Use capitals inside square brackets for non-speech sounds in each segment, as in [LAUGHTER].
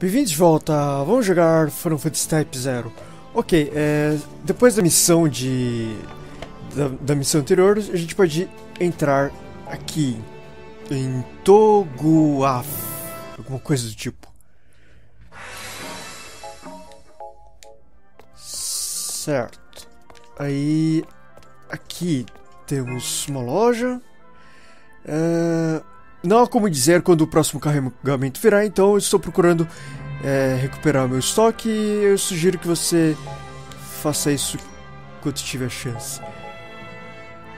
Bem-vindos de volta, vamos jogar Final Fantasy Type Zero. Ok, é, depois da missão de... Da, da, missão anterior, a gente pode entrar aqui em Toguaf, alguma coisa do tipo. Certo. Aí, aqui temos uma loja. É, não há como dizer quando o próximo carregamento virá, então eu estou procurando é, recuperar meu estoque e eu sugiro que você faça isso quando tiver chance.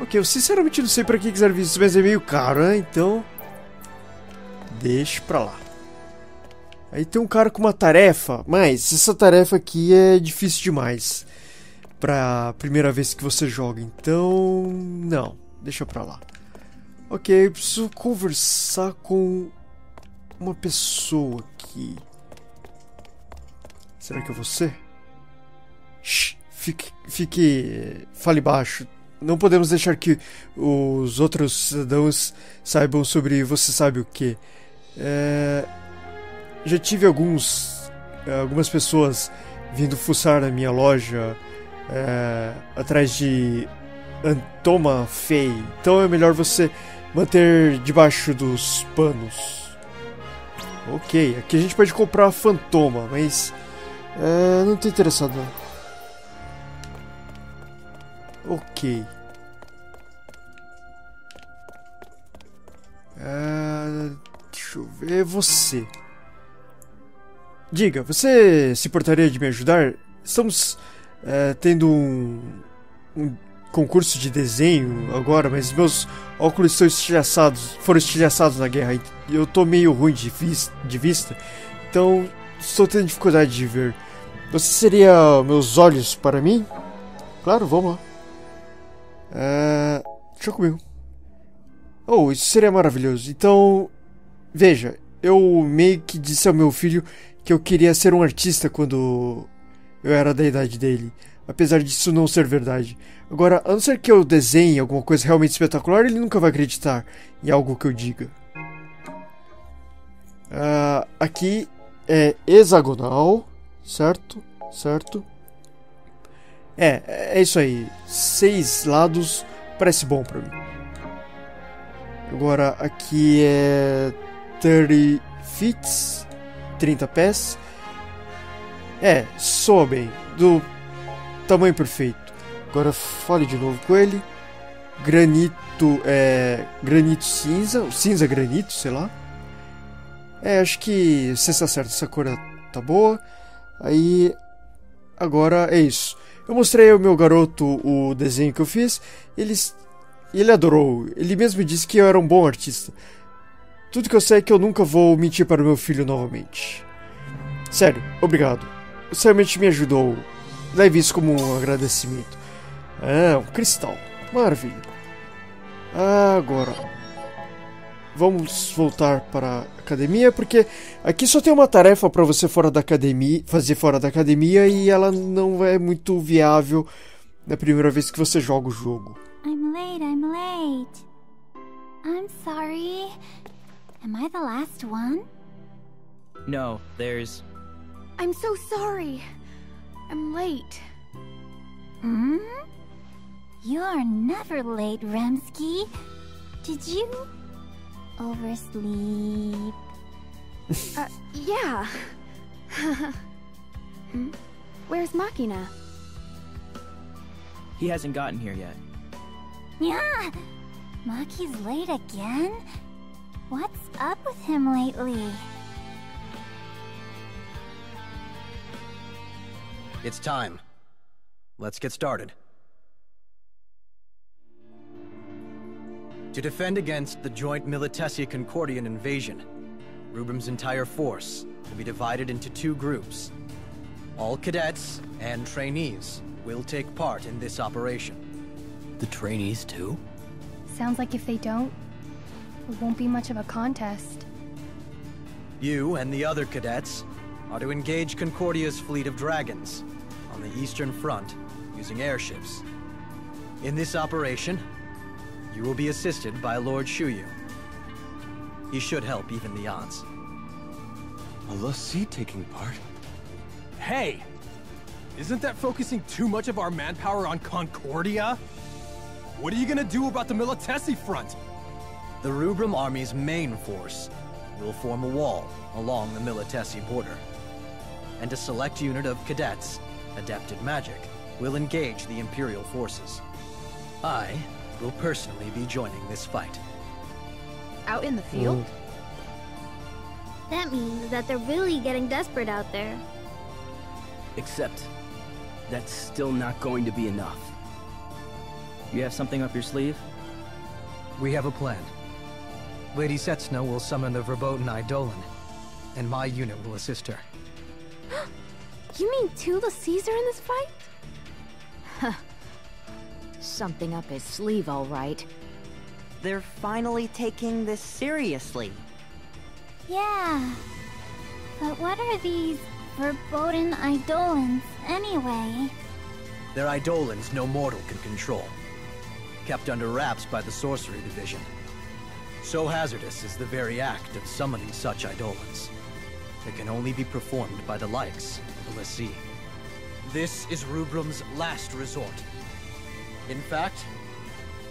Ok, eu sinceramente não sei para que quiser isso, mas é meio caro, né? Então. Deixe pra lá. Aí tem um cara com uma tarefa, mas essa tarefa aqui é difícil demais pra primeira vez que você joga, então. Não, deixa pra lá. Ok, eu preciso conversar com uma pessoa aqui. Será que é você? Shh, fique, fique. Fale baixo. Não podemos deixar que os outros cidadãos saibam sobre você sabe o que. É, já tive alguns. algumas pessoas vindo fuçar na minha loja é, atrás de Antoma Fei. Então é melhor você manter debaixo dos panos. Ok, aqui a gente pode comprar a Fantoma, mas é, não tô interessado não. Ok. É, deixa eu ver você. Diga, você se importaria de me ajudar? Estamos é, tendo um, um concurso de desenho agora, mas meus óculos estilhaçados, foram estilhaçados na guerra e eu tô meio ruim de, de vista, então estou tendo dificuldade de ver. Você seria meus olhos para mim? Claro, vamos lá. É... Deixa comigo. Oh, isso seria maravilhoso. Então, veja, eu meio que disse ao meu filho que eu queria ser um artista quando eu era da idade dele apesar disso não ser verdade. Agora, a não ser que eu desenhe alguma coisa realmente espetacular, ele nunca vai acreditar em algo que eu diga. Uh, aqui é hexagonal, certo? Certo? É, é isso aí. Seis lados parece bom pra mim. Agora aqui é 30 feet, 30 pés. É, soa bem. Do tamanho perfeito. Agora fale de novo com ele. Granito, é. Granito cinza, cinza granito, sei lá. É, acho que você está certo, essa cor tá boa. Aí. Agora é isso. Eu mostrei ao meu garoto o desenho que eu fiz. Ele, ele adorou. Ele mesmo disse que eu era um bom artista. Tudo que eu sei é que eu nunca vou mentir para o meu filho novamente. Sério, obrigado. Você realmente me ajudou leve isso como um agradecimento. Ah, um cristal. Maravilha. Agora. Vamos voltar para a academia, porque aqui só tem uma tarefa para você fora da academia, fazer fora da academia e ela não é muito viável na primeira vez que você joga o jogo. I'm late, I'm late. I'm sorry. Am I the last one? No, there's I'm so sorry. I'm late. Hmm? You're never late, Remsky. Did you oversleep? [LAUGHS] uh, yeah. [LAUGHS] hmm? Where's Machina? He hasn't gotten here yet. Yeah! Maki's late again? What's up with him lately? It's time. Let's get started. To defend against the joint Militesi Concordian invasion, Rubim's entire force will be divided into two groups. All cadets and trainees will take part in this operation. The trainees too? Sounds like if they don't, it won't be much of a contest. You and the other cadets are to engage Concordia's fleet of dragons on the Eastern Front using airships. In this operation, you will be assisted by Lord Shuyu. He should help even the odds. A l'Cie taking part? Hey! Isn't that focusing too much of our manpower on Concordia? What are you gonna do about the Militesi front? The Rubrum Army's main force will form a wall along the Militesi border. And a select unit of cadets, adepted magic, will engage the Imperial forces. I will personally be joining this fight. Out in the field? Hmm. That means that they're really getting desperate out there. Except, that's still not going to be enough. You have something up your sleeve? We have a plan. Lady Setsna will summon the verboten Eidolon, and my unit will assist her. [GASPS] You mean Tula Caesar in this fight? Huh. Something up his sleeve, all right. They're finally taking this seriously. Yeah. But what are these verboten eidolons, anyway? They're Eidolons no mortal can control. Kept under wraps by the Sorcery Division. So hazardous is the very act of summoning such Eidolons. It can only be performed by the likes l'Cie. This is Rubrum's last resort. In fact,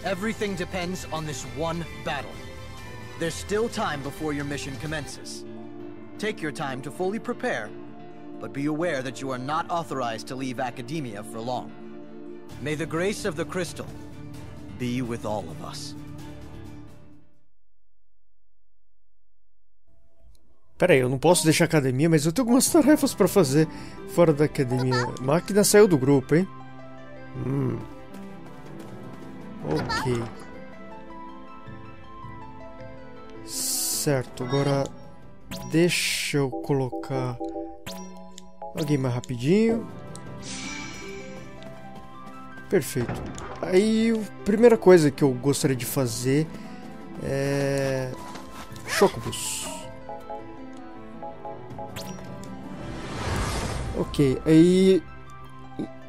everything depends on this one battle. There's still time before your mission commences. Take your time to fully prepare, but be aware that you are not authorized to leave academia for long. May the grace of the crystal be with all of us. Pera aí, eu não posso deixar a academia, mas eu tenho algumas tarefas pra fazer fora da academia. Máquina saiu do grupo, hein? Hum. Ok. Certo, agora deixa eu colocar alguém mais rapidinho. Perfeito. Aí, a primeira coisa que eu gostaria de fazer é. Chocobus. Ok, aí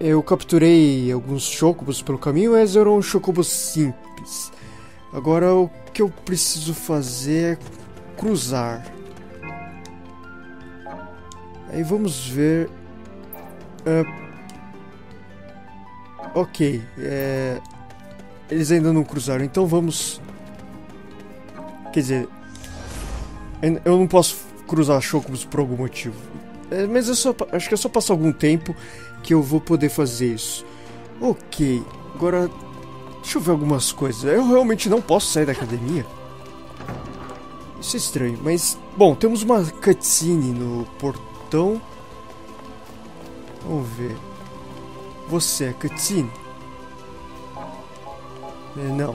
eu capturei alguns chocobos pelo caminho, mas eram chocobos simples. Agora o que eu preciso fazer é cruzar. Aí vamos ver. Ah, ok, é, eles ainda não cruzaram, então vamos. Quer dizer, eu não posso cruzar chocobos por algum motivo. É, mas eu só, acho que é só passar algum tempo que eu vou poder fazer isso. Ok, agora deixa eu ver algumas coisas. Eu realmente não posso sair da academia. Isso é estranho, mas bom, temos uma cutscene no portão. Vamos ver. Você é cutscene? Não.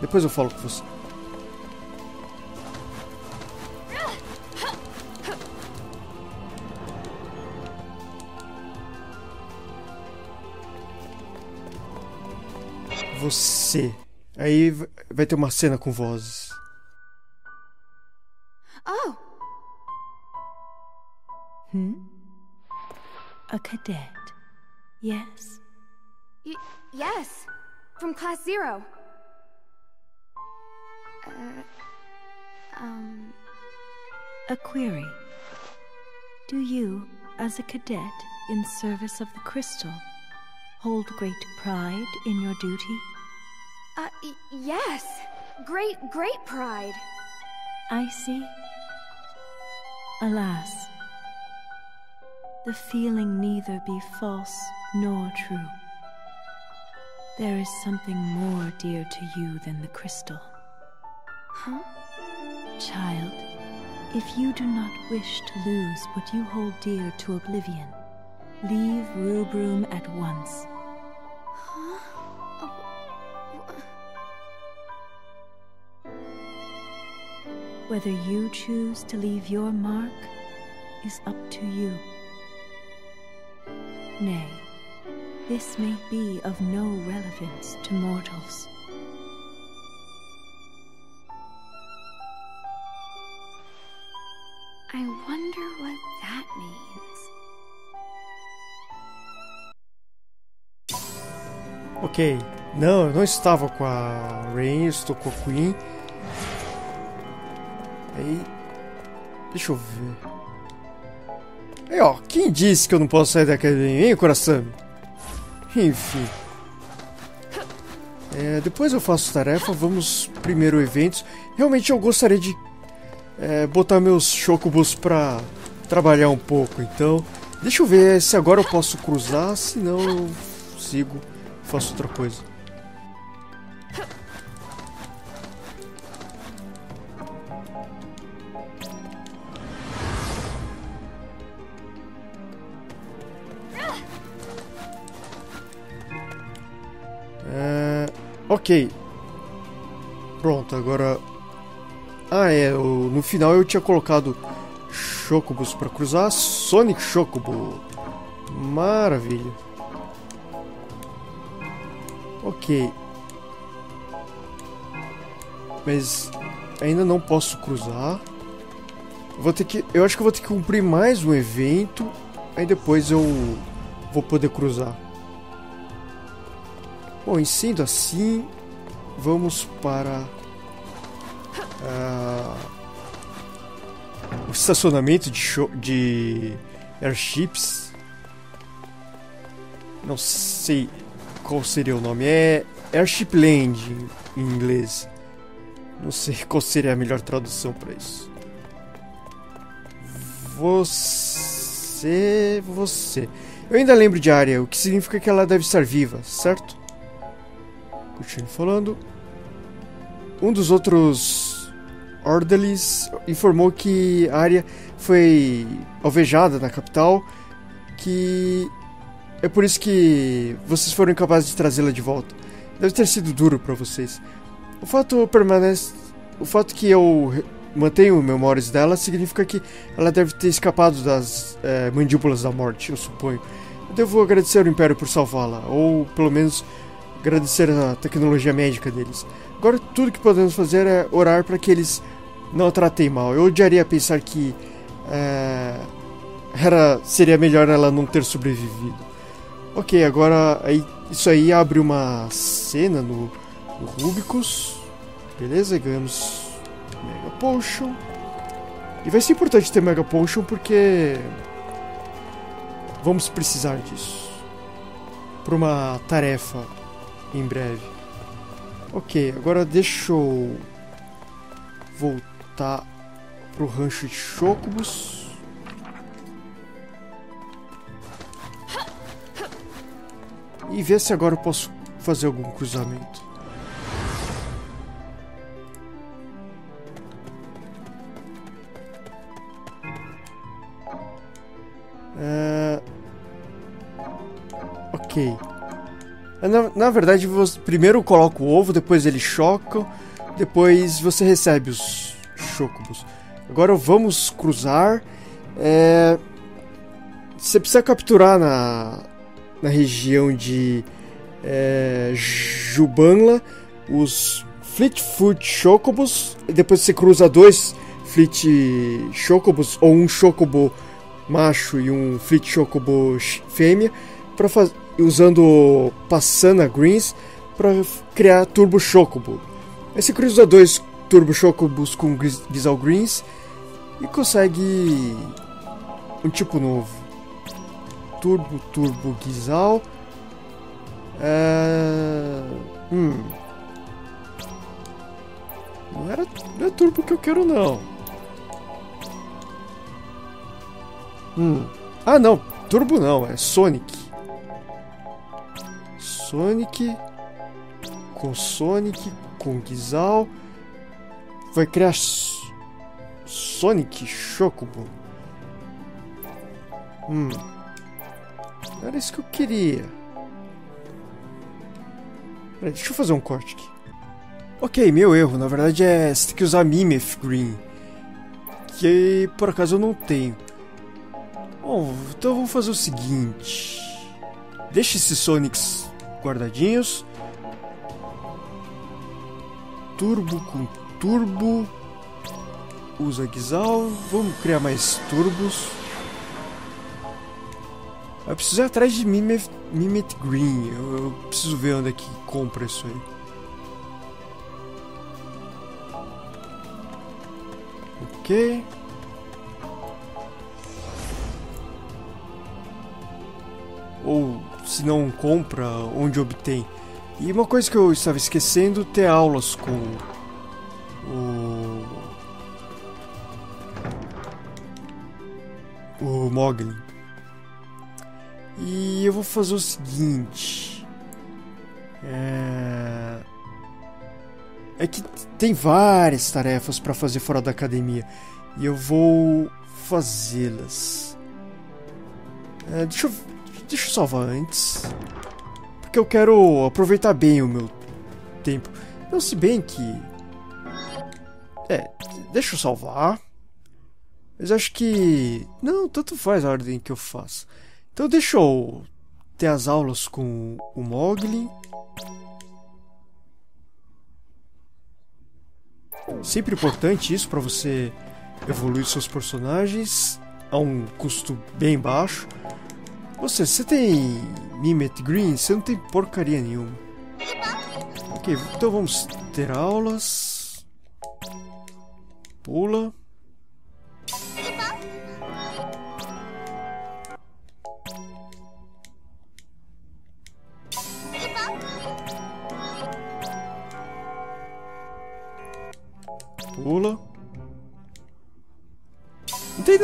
Depois eu falo com você. Você. Aí vai ter uma cena com vozes. Oh! Hmm? A cadet. Yes? Y yes! From Class Zero. Uh. Um. A query. Do you, as a cadet in service of the crystal, hold great pride in your duty? Uh, yes! Great, great pride! I see. Alas, the feeling neither be false nor true. There is something more dear to you than the crystal. Huh? Child, if you do not wish to lose what you hold dear to oblivion, leave Rubroom at once. Whether you choose to leave your mark is up to you. Nay, this may be of no relevance to mortals. I wonder what that means. Ok. Não, eu não estava com a Rain, estou com a Queen. Aí. Deixa eu ver. Aí, ó, quem disse que eu não posso sair da academia, hein, coração? Enfim. É, depois eu faço tarefa, vamos primeiro eventos. Realmente eu gostaria de é, botar meus chocobos pra trabalhar um pouco, então... Deixa eu ver se agora eu posso cruzar, senão eu sigo, faço outra coisa. É, ok. Pronto, agora... Ah, é, eu, no final eu tinha colocado Chocobos para cruzar. Sonic Chocobo. Maravilha. Ok. Mas ainda não posso cruzar. Vou ter que, eu acho que vou ter que cumprir mais um evento. Aí depois eu vou poder cruzar. Bom, e sendo assim, vamos para uh, o estacionamento de, show, de airships. Não sei qual seria o nome. É Airship Land em inglês. Não sei qual seria a melhor tradução para isso. Você. Você. Eu ainda lembro de área, o que significa que ela deve estar viva, certo? Continuo falando. Um dos outros orderlies informou que a área foi alvejada na capital, que é por isso que vocês foram incapazes de trazê-la de volta. Deve ter sido duro para vocês. O fato permanece, o fato que eu mantenho memórias dela significa que ela deve ter escapado das é, mandíbulas da morte, eu suponho. Eu devo agradecer ao Império por salvá-la, ou pelo menos agradecer a tecnologia médica deles. Agora tudo que podemos fazer é orar para que eles não a tratem mal. Eu odiaria pensar que é, era seria melhor ela não ter sobrevivido. Ok, agora aí, isso aí abre uma cena no, no Rubicus. Beleza, ganhamos Mega Potion. E vai ser importante ter Mega Potion porque vamos precisar disso para uma tarefa em breve. Ok, agora deixa eu voltar pro rancho de Chocobos. E ver se agora eu posso fazer algum cruzamento. É... Ok. Na, na verdade, você primeiro coloca o ovo, depois ele choca, depois você recebe os chocobos. Agora vamos cruzar. É... Você precisa capturar na, na região de é, Jubanla os Fleetfoot Chocobos. Depois você cruza dois Fleet Chocobos, ou um Chocobo macho e um Fleet Chocobo fêmea, para usando Passana Greens para criar Turbo Chocobo. Aí você cruza dois Turbo Chocobos com Gizzle Greens e consegue um tipo novo. Turbo Turbo Gizzle. É... Hum. Não era, não é turbo que eu quero não. Hum. Ah não, turbo não, é Sonic. Sonic com Sonic com Gizal vai criar Sonic Chocobo. Hum. Era isso que eu queria. Peraí, deixa eu fazer um corte aqui. Ok, meu erro. Na verdade é. Você tem que usar Mimeth Green. Que por acaso eu não tenho. Bom, então vamos fazer o seguinte. Deixa esses Sonics guardadinhos. Turbo com turbo. Usa Gizal. Vamos criar mais turbos. Eu preciso ir atrás de Mimet Green. Eu, eu preciso ver onde é que compra isso aí. Ok. ou se não compra, onde obtém. E uma coisa que eu estava esquecendo, ter aulas com o o. E eu vou fazer o seguinte. É... é que tem várias tarefas para fazer fora da academia e eu vou fazê-las. É, deixa, eu, deixa eu salvar antes. Porque eu quero aproveitar bem o meu tempo. Não se bem que. É, deixa eu salvar. Mas acho que. Não, tanto faz a ordem que eu faço. Então deixa eu ter as aulas com o Mogli. Sempre importante isso para você evoluir seus personagens a um custo bem baixo. Você, você tem Mimet Green? Você não tem porcaria nenhuma. Ok, então vamos ter aulas. Pula.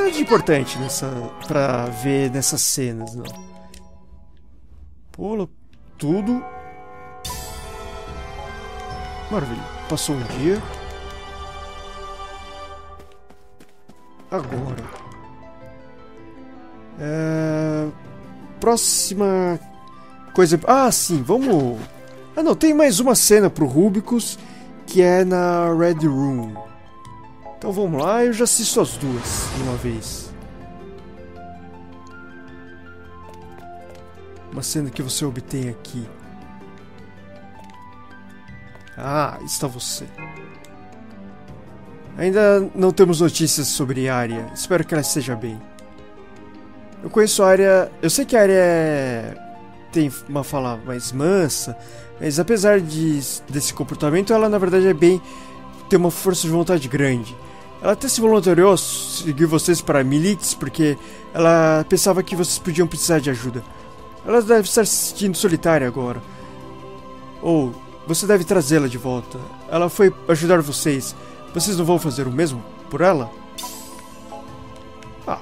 Nada de importante nessa pra ver nessas cenas, não. Pula tudo. Maravilha. Passou um dia. Agora. É... Próxima coisa. Ah, sim, vamos. Ah, não, tem mais uma cena pro Rubicus que é na Red Room. Então vamos lá, eu já assisto as duas de uma vez. Uma cena que você obtém aqui. Ah, está você. Ainda não temos notícias sobre Arya. Espero que ela esteja bem. Eu conheço a Arya. Eu sei que a Arya é... tem uma fala mais mansa, mas apesar de, desse comportamento, ela na verdade é bem. tem uma força de vontade grande. Ela até se voluntariou seguir vocês para milites porque ela pensava que vocês podiam precisar de ajuda. Ela deve estar se sentindo solitária agora. Ou você deve trazê-la de volta. Ela foi ajudar vocês. Vocês não vão fazer o mesmo por ela? Ah,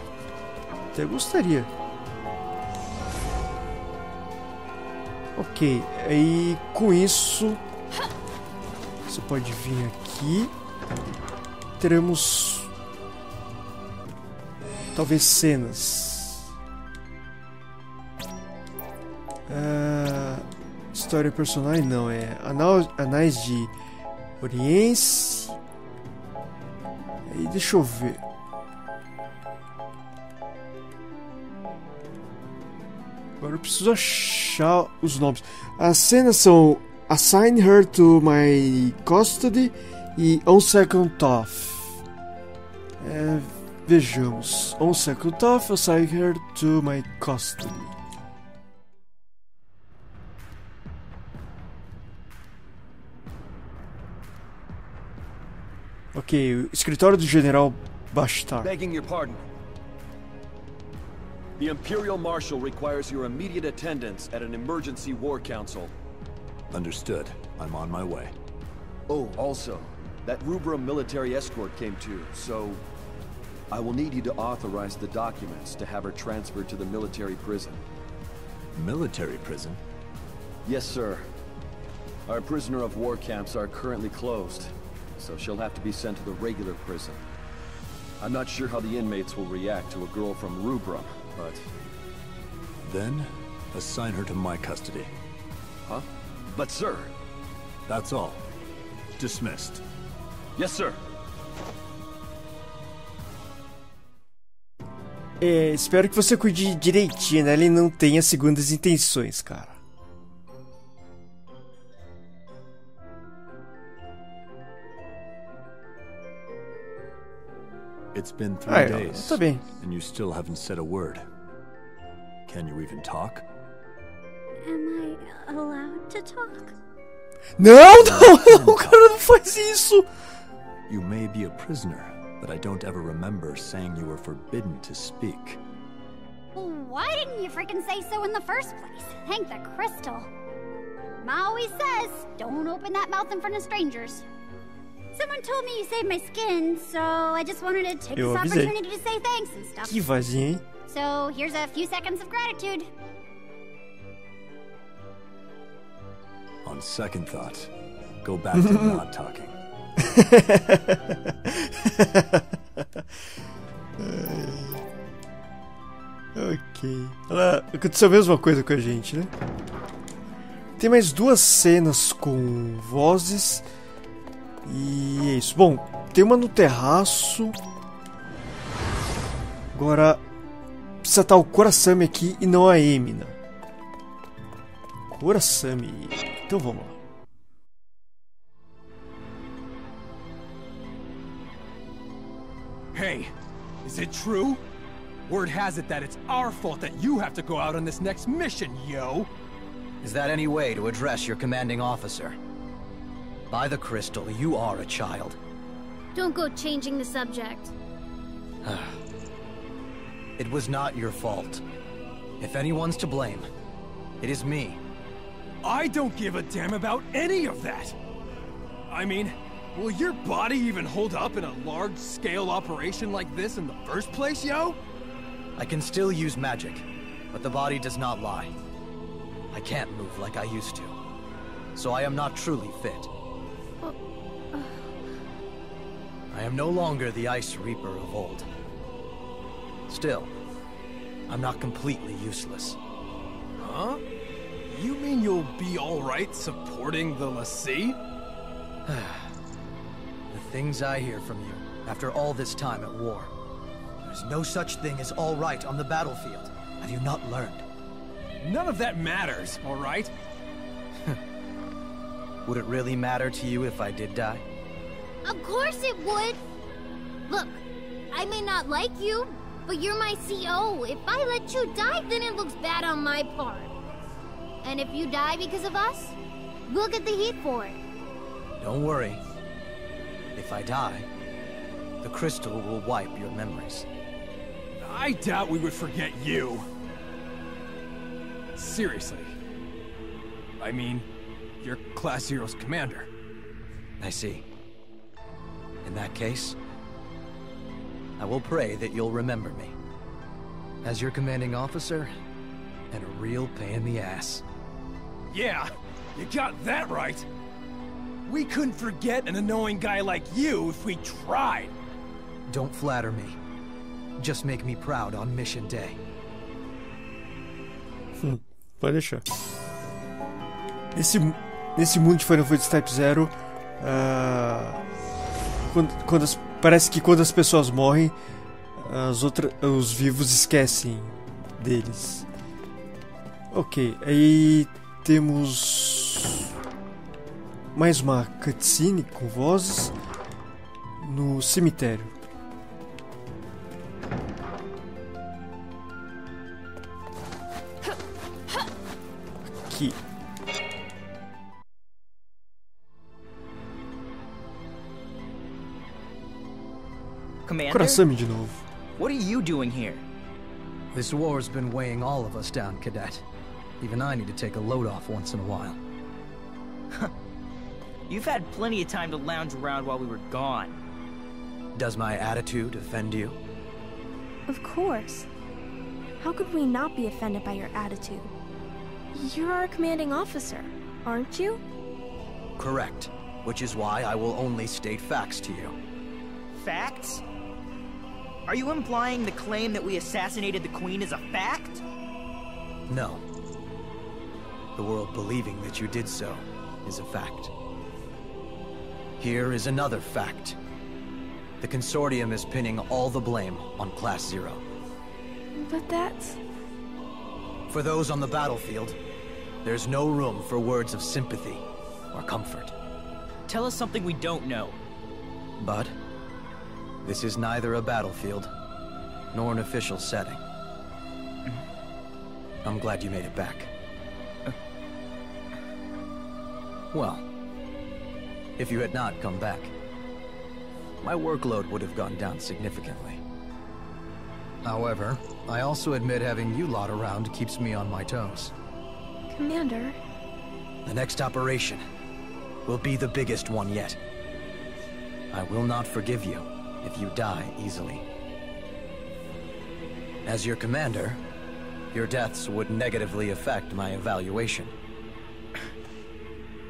até gostaria. Ok, aí com isso você pode vir aqui. Teremos talvez cenas. Uh, história personagem não é anais de Oriense. Aí deixa eu ver. Agora eu preciso achar os nomes. As cenas são Assign Her to My Custody e On Second Thought. É, vejamos. On Second Thought, Assign Her to My Custody. Ok, o escritório do General Bashtar. Begging your pardon. The Imperial Marshal requires your immediate attendance at an emergency war council. Understood. I'm on my way. Oh, also, that Rubra military escort came too, so... I will need you to authorize the documents to have her transferred to the military prison. Military prison? Yes, sir. Our prisoner of war camps are currently closed, so she'll have to be sent to the regular prison. I'm not sure how the inmates will react to a girl from Rubra, but... Then, assign her to my custody. Huh? But sir... That's all. Dismissed. Yes, sir. É, espero que você cuide direitinho, né? Ele não tenha segundas intenções, cara. It's been three Ah, days, tá bem. and you still haven't said a word. Can you even talk? Am I allowed to talk? Não, [LAUGHS] não, não, cara, não faz isso. You may be a prisoner, but I don't ever remember saying you were forbidden to speak. Well, why didn't you freaking say so in the first place? Thank the crystal. Ma always says, don't open that mouth in front of strangers. Someone told me you saved my skin, so I just wanted to take Eu this opportunity to say thanks and stuff. Que vozinha, hein? So here's a few seconds of gratitude. On second thought, go back to [LAUGHS] not talking. [LAUGHS] ok. Ela aconteceu a mesma coisa com a gente, né? Tem mais duas cenas com vozes. E é isso. Bom, tem uma no terraço. Agora precisa estar o Korasami aqui e não a Emina. Korasami. Então vamos lá. Hey, is it true? Word has it that it's our fault that you have to go out on this next mission, yo! Is that any way to address your commanding officer? By the crystal, you are a child. Don't go changing the subject. [SIGHS] It was not your fault. If anyone's to blame, it is me. I don't give a damn about any of that! I mean, will your body even hold up in a large-scale operation like this in the first place, yo? I can still use magic, but the body does not lie. I can't move like I used to. So I am not truly fit. I am no longer the Ice Reaper of old. Still, I'm not completely useless. Huh? You mean you'll be alright supporting the Lassie? [SIGHS] [SIGHS] [SIGHS] The things I hear from you after all this time at war. There's no such thing as all right on the battlefield. Have you not learned? None of that matters, alright? [LAUGHS] Would it really matter to you if I did die? Of course it would. Look, I may not like you, but you're my CO. If I let you die, then it looks bad on my part. And if you die because of us, we'll get the heat for it. Don't worry. If I die, the crystal will wipe your memories. I doubt we would forget you. Seriously. I mean, you're Class Zero's commander. I see. In that case, I will pray that you'll remember me. As your commanding officer, and a real pain in the ass. Yeah, you got that right. We couldn't forget an annoying guy like you if we tried. Don't flatter me. Just make me proud on mission day. Hum, pode deixar. Nesse, nesse mundo de Final Fantasy Type Zero, ah, quando, quando as- parece que quando as pessoas morrem, as outra, os vivos esquecem deles. Ok, aí temos mais uma cutscene com vozes no cemitério. Aqui. Kurasami de novo. What are you doing here? This war's been weighing all of us down, Cadet. Even I need to take a load off once in a while. You've had plenty of time to lounge around while we were gone. Does my attitude offend you? Of course. How could we not be offended by your attitude? You're our commanding officer, aren't you? Correct. Which is why I will only state facts to you. Facts? Are you implying the claim that we assassinated the Queen is a fact? No. The world believing that you did so is a fact. Here is another fact. The Consortium is pinning all the blame on Class Zero. But that's... For those on the battlefield, there's no room for words of sympathy or comfort. Tell us something we don't know. But this is neither a battlefield nor an official setting. I'm glad you made it back. Uh. Well, if you had not come back, my workload would have gone down significantly. However, I also admit having you lot around keeps me on my toes. Commander. The next operation will be the biggest one yet. I will not forgive you if you die easily. As your commander, your deaths would negatively affect my evaluation.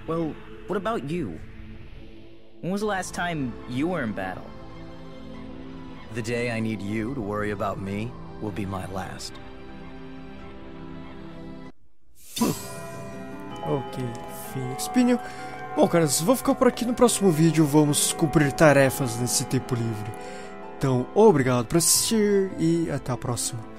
Well, what about you? When was the last time you were in battle? The day I need you to worry about me will be my last. Ok, Phoenix Pinion. Bom, caras, vou ficar por aqui no próximo vídeo. Vamos cumprir tarefas nesse tempo livre. Então, obrigado por assistir e até a próxima.